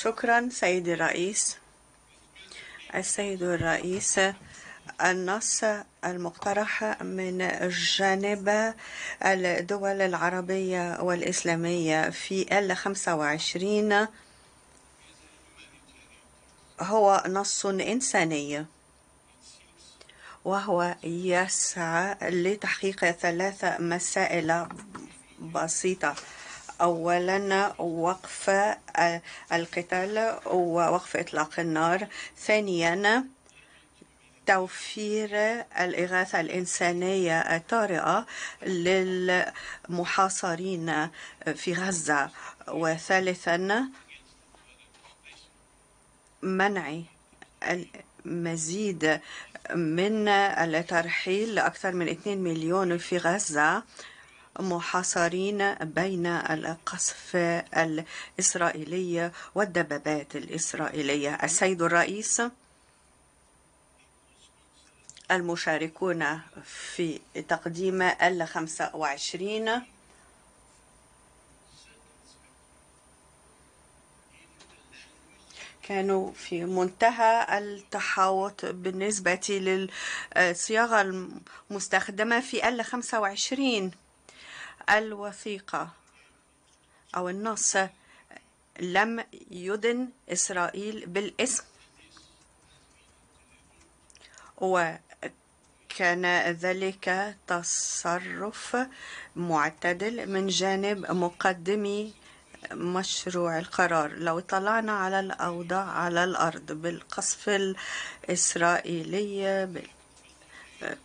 شكرا سيدي الرئيس. السيد الرئيس النص المقترح من جانب الدول العربية والإسلامية في ال 25 هو نص إنساني وهو يسعى لتحقيق ثلاث مسائل بسيطة. أولا وقف القتال ووقف إطلاق النار. ثانيا توفير الإغاثة الإنسانية الطارئة للمحاصرين في غزة. وثالثا منع المزيد من الترحيل لأكثر من 2 مليون في غزة. محاصرين بين القصف الإسرائيلي والدبابات الإسرائيلية. السيد الرئيس المشاركون في تقديم ال 25 كانوا في منتهى التحوط بالنسبة للصياغة المستخدمة في ال 25 الوثيقة أو النص لم يدن إسرائيل بالاسم. وكان ذلك تصرف معتدل من جانب مقدمي مشروع القرار. لو طلعنا على الأوضاع على الأرض بالقصف الإسرائيلي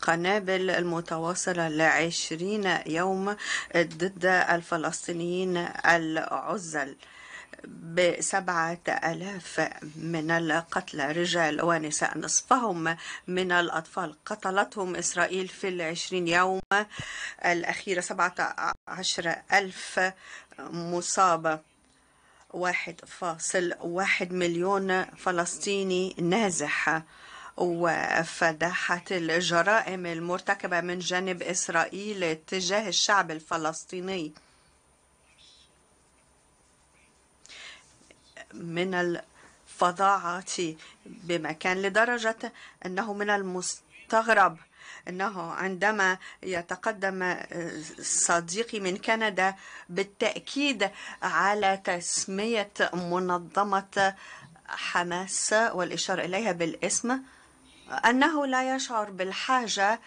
قنابل المتواصلة لعشرين يوم ضد الفلسطينيين العزل بسبعة ألاف من القتلى. رجال ونساء نصفهم من الأطفال. قتلتهم إسرائيل في العشرين يوم الأخيرة سبعة عشر ألف مصابة واحد فاصل واحد مليون فلسطيني نازح. وفداحة الجرائم المرتكبة من جانب إسرائيل تجاه الشعب الفلسطيني. من الفظاعة بمكان لدرجة أنه من المستغرب أنه عندما يتقدم صديقي من كندا بالتأكيد على تسمية منظمة حماس والإشارة إليها بالاسم أنه لا يشعر بالحاجة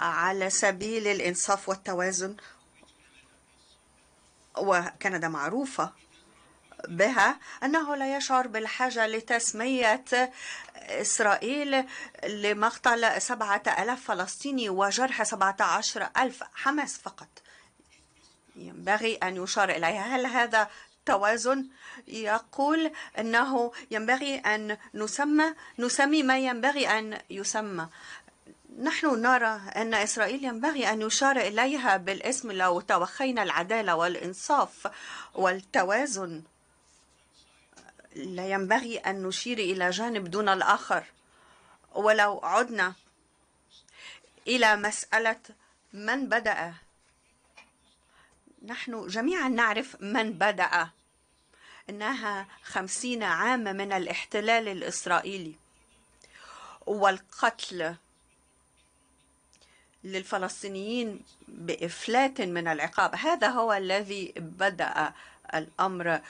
على سبيل الإنصاف والتوازن. وكندا معروفة بها أنه لا يشعر بالحاجة لتسمية إسرائيل لمقتل سبعة ألاف فلسطيني وجرح سبعة عشر ألف حماس فقط. ينبغي أن يشار إليها. هل هذا توازن يقول أنه ينبغي أن نسمى نسمي ما ينبغي أن يسمى. نحن نرى أن إسرائيل ينبغي أن يشار إليها بالاسم لو توخينا العدالة والإنصاف والتوازن. لا ينبغي أن نشير إلى جانب دون الآخر. ولو عدنا إلى مسألة من بدأ نحن جميعا نعرف من بدأ إنها خمسين عام من الاحتلال الإسرائيلي والقتل للفلسطينيين بإفلات من العقاب. هذا هو الذي بدأ الأمر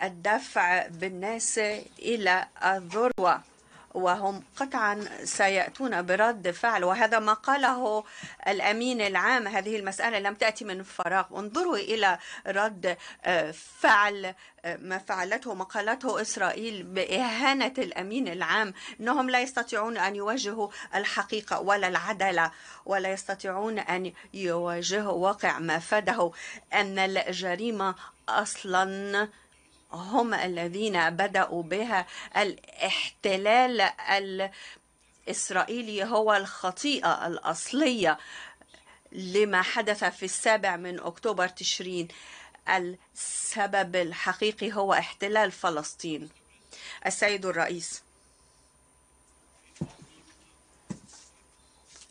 والدفع بالناس إلى الذروة. وهم قطعا سيأتون برد فعل. وهذا ما قاله الأمين العام. هذه المسألة لم تأتي من فراغ. انظروا إلى رد فعل ما فعلته ما قالته إسرائيل بإهانة الأمين العام. أنهم لا يستطيعون أن يواجهوا الحقيقة ولا العدالة ولا يستطيعون أن يواجهوا واقع ما فده أن الجريمة أصلاً هم الذين بدأوا بها الاحتلال الإسرائيلي هو الخطيئة الأصلية لما حدث في السابع من أكتوبر تشرين. السبب الحقيقي هو احتلال فلسطين. السيد الرئيس.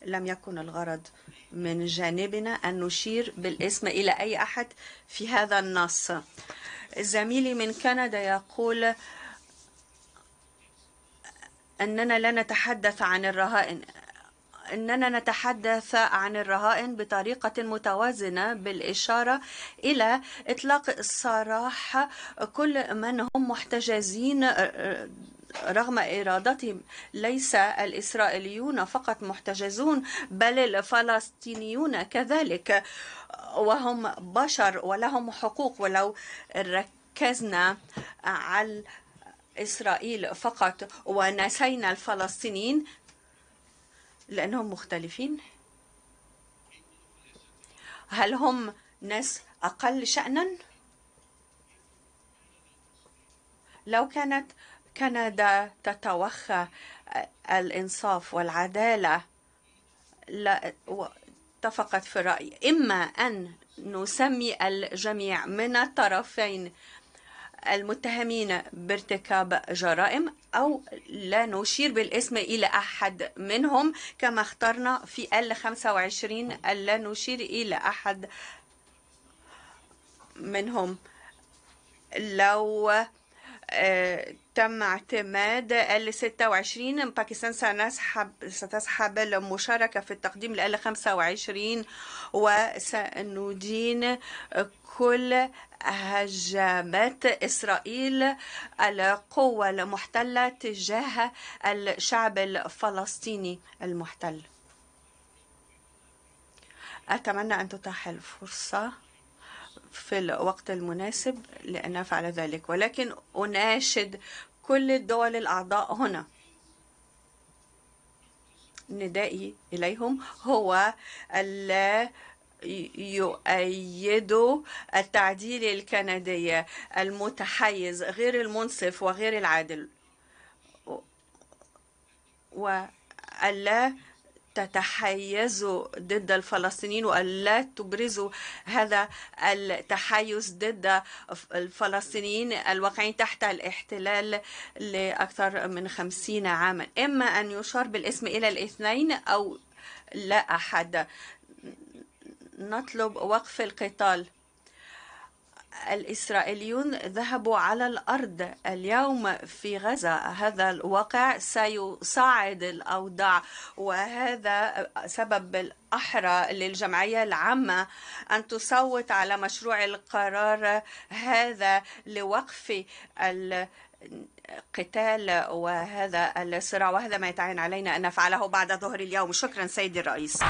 لم يكن الغرض من جانبنا أن نشير بالاسم إلى أي أحد في هذا النص. زميلي من كندا يقول أننا لا نتحدث عن الرهائن. أننا نتحدث عن الرهائن بطريقة متوازنة بالإشارة إلى إطلاق السراح كل من هم محتجزين رغم إرادتهم ليس الإسرائيليون فقط محتجزون بل الفلسطينيون كذلك. وهم بشر ولهم حقوق ولو ركزنا على إسرائيل فقط ونسينا الفلسطينيين لأنهم مختلفين هل هم ناس أقل شأنا؟ لو كانت كندا تتوخى الإنصاف والعدالة اتفقت في الرأي. إما أن نسمي الجميع من الطرفين المتهمين بارتكاب جرائم أو لا نشير بالاسم إلى أحد منهم كما اخترنا في ال 25 لا نشير إلى أحد منهم. لو تم اعتماد ال 26 باكستان سنسحب ستسحب المشاركة في التقديم ل 25 وسندين كل هجمات إسرائيل القوة المحتلة تجاه الشعب الفلسطيني المحتل. أتمنى أن تتاح الفرصة. في الوقت المناسب لأن أفعل ذلك. ولكن أناشد كل الدول الأعضاء هنا. ندائي إليهم هو ألا يؤيدوا التعديل الكندي المتحيز غير المنصف وغير العادل. وألا تتحيزوا ضد الفلسطينيين وألا تبرزوا هذا التحيز ضد الفلسطينيين الواقعين تحت الاحتلال لأكثر من خمسين عاما. إما أن يشار بالاسم إلى الاثنين أو لا أحد. نطلب وقف القتال. الإسرائيليون ذهبوا على الأرض اليوم في غزة. هذا الواقع سيصعد الأوضاع وهذا سبب الأحرى للجمعية العامة أن تصوت على مشروع القرار هذا لوقف القتال وهذا الصراع. وهذا ما يتعين علينا أن نفعله بعد ظهر اليوم. شكرا سيدي الرئيس.